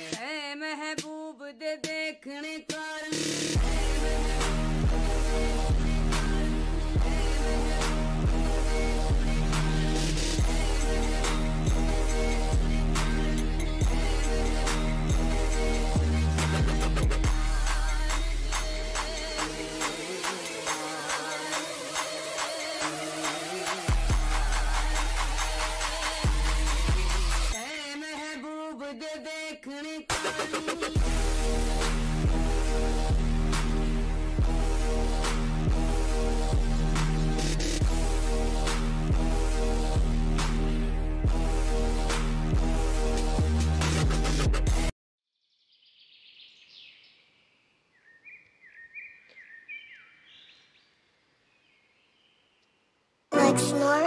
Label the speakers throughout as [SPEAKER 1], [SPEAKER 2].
[SPEAKER 1] महबूब दे देखने
[SPEAKER 2] को। Bye.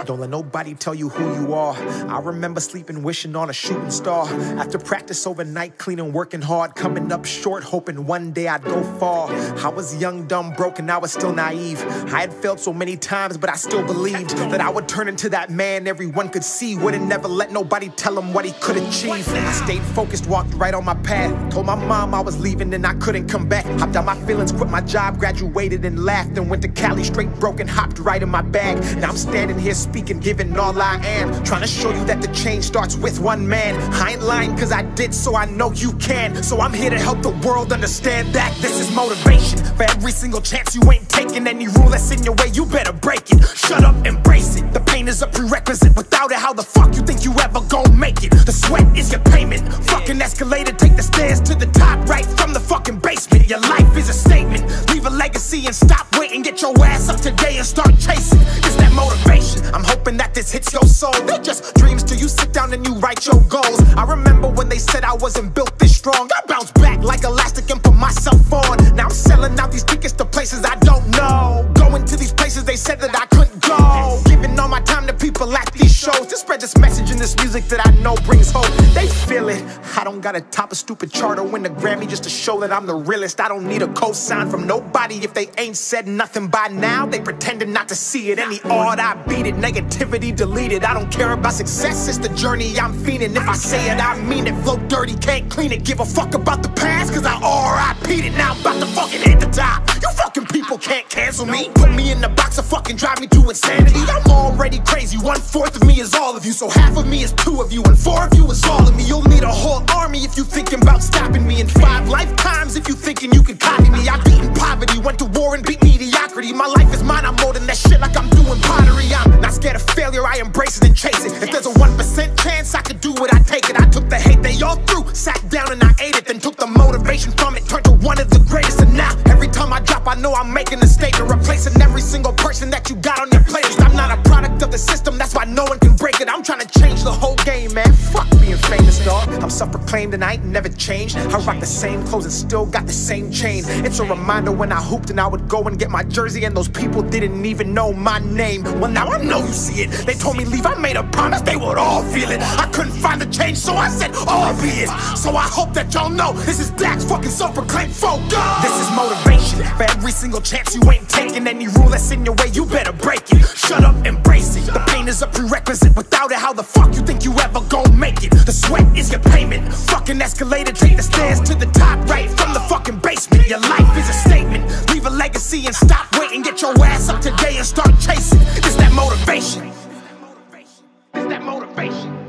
[SPEAKER 3] Don't let nobody tell you who you are. I remember sleeping, wishing on a shooting star. After practice overnight, cleaning, working hard, coming up short, hoping one day I'd go far. I was young, dumb, broken, I was still naive. I had failed so many times, but I still believed that I would turn into that man everyone could see. Wouldn't never let nobody tell him what he could achieve. I stayed focused, walked right on my path. Told my mom I was leaving and I couldn't come back. Hopped out my feelings, quit my job, graduated and laughed. And went to Cali straight broken, hopped right in my bag. Now I'm standing here speaking, giving all I am. Trying to show you that the change starts with one man. I ain't lying cause I did, so I know you can. So I'm here to help the world understand that this is motivation. For every single chance you ain't taking, any rule that's in your way, you better break it. Shut up, embrace it. The pain is a prerequisite. Without it, how the fuck you think you ever gon' make it? The sweat is your payment. Fucking escalator, take the stairs to the top, right from the fucking basement. Your life is a statement. Legacy and stop waiting. Get your ass up today and start chasing. It's that motivation. I'm hoping that this hits your soul. They're just dreams till you sit down and you write your goals. I remember when they said I wasn't built this strong. I bounced back like elastic and put myself on. Now I'm selling out these tickets to places I don't know. Going to these places they said that I couldn't go. Giving all my time to people at to spread this message and this music that I know brings hope. They feel it. I don't gotta top a stupid chart or win a Grammy just to show that I'm the realest. I don't need a cosign from nobody if they ain't said nothing by now. They pretending not to see it. Any odd, I beat it. Negativity deleted. I don't care about success. It's the journey I'm feeding. If I say it, I mean it. Flow dirty, can't clean it. Give a fuck about the past, cause I RIP'd it. Now I'm about to fucking hit the top. You can't cancel me. Put me in the box and fucking drive me to insanity. I'm already crazy. One fourth of me is all of you. So half of me is two of you, and four of you is all of me. You'll need a whole army if you thinking about stopping me. In five lifetimes if you thinking you can copy me. I've beaten poverty, went to war and beat mediocrity. My life is mine, I'm molding that shit like I'm doing pottery. I'm not scared of failure, I embrace it and chase it. If there's a 1% chance I could do it, I take it. I took the hate they all threw, sat down and know I'm making a statement, replacing every single person that you got on your playlist. I'm not a product of the system, that's why no one can break it. I'm trying to I'm self-proclaimed and I never changed. I rock the same clothes and still got the same chain. It's a reminder when I hooped and I would go and get my jersey, and those people didn't even know my name. Well, now I know you see it. They told me leave, I made a promise they would all feel it. I couldn't find the change, so I said, it. So I hope that y'all know this is Black's fucking self-proclaimed focus. This is motivation for every single chance you ain't taking. Any rule that's in your way, you better break it. Shut up, embrace it. The pain is a prerequisite. Without it, how the fuck you think you ever gon' make it? The sweat is your payment. Fucking escalator, take the stairs to the top, right from the fucking basement. Your life is a statement. Leave a legacy and stop waiting. Get your ass up today and start chasing. It's that motivation. It's that motivation. It's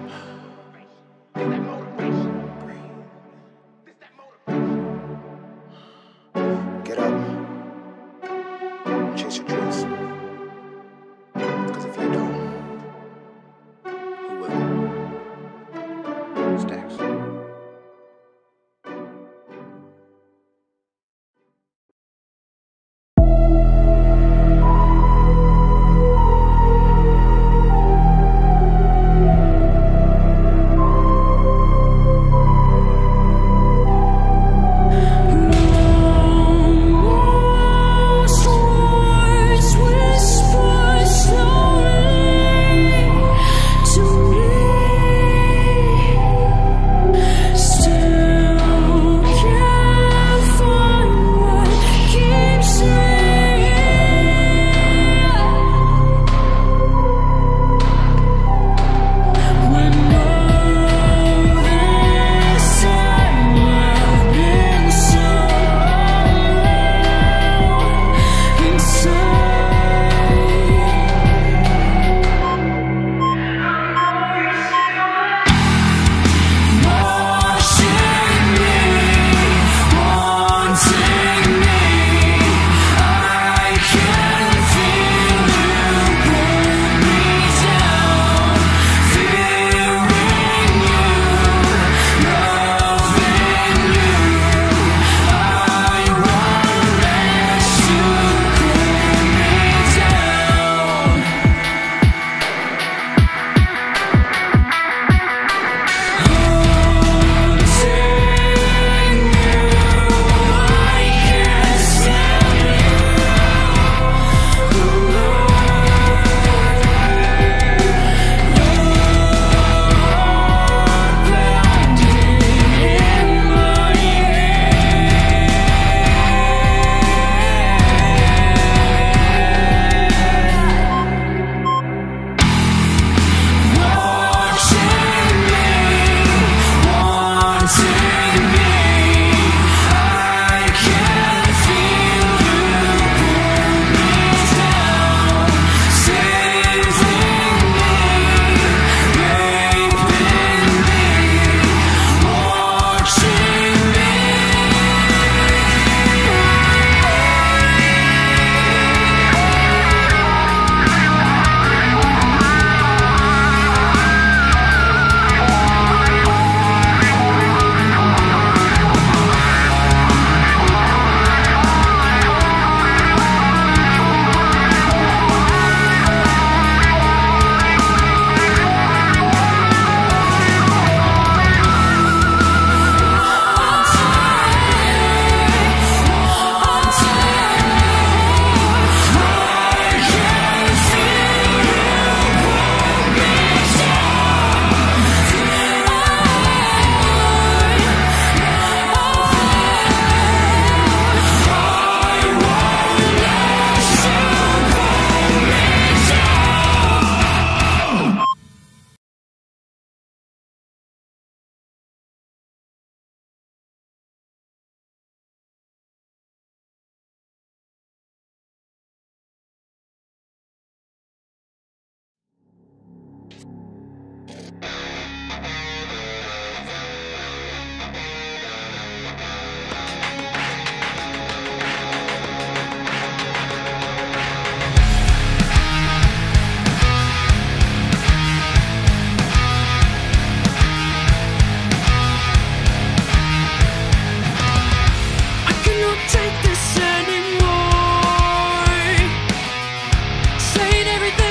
[SPEAKER 3] trade everything.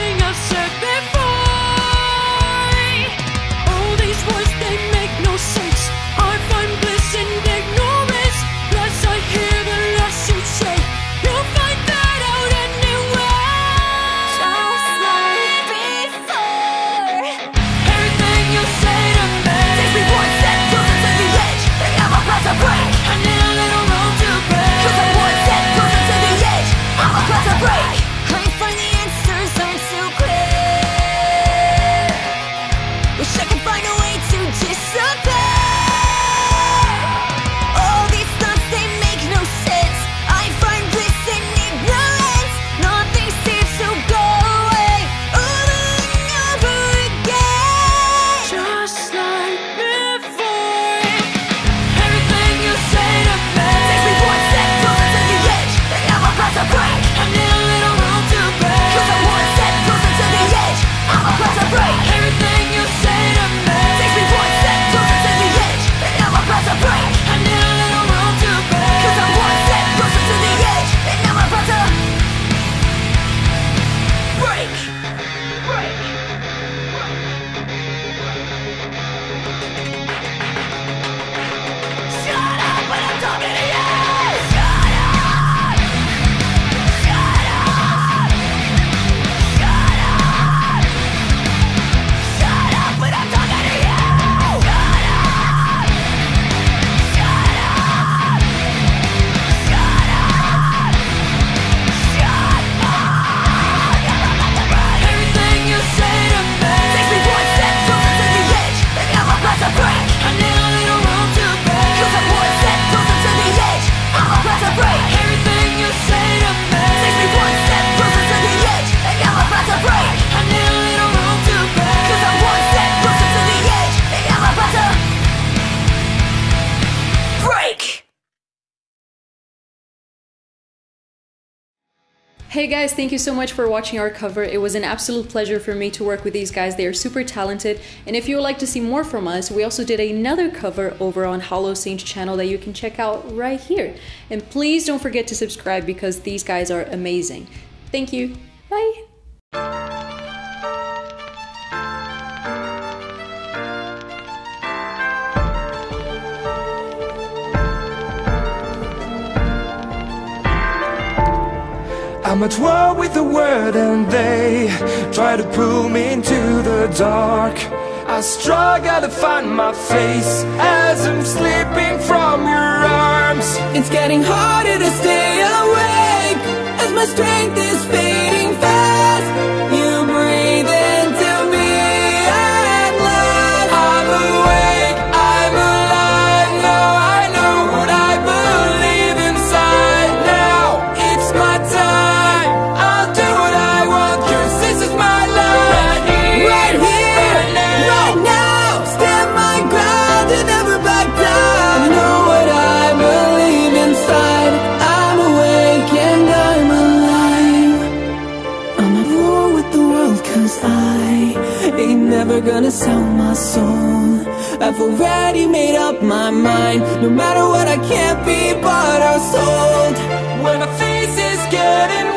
[SPEAKER 2] Hey guys, thank you so much for watching our cover. It was an absolute pleasure for me to work with these guys. They are super talented. And if you would like to see more from us, we also did another cover over on Hollow Saints channel that you can check out right here. And please don't forget to subscribe because these guys are amazing. Thank you. Bye.
[SPEAKER 4] I'm at war with the world and they try to pull me into the dark. I struggle to find my face as I'm slipping from your arms.
[SPEAKER 5] It's getting harder to stay awake as my strength is fading fast Never gonna sell my soul. I've already made up my mind. No matter what I can't be but i sold.
[SPEAKER 4] When my face is getting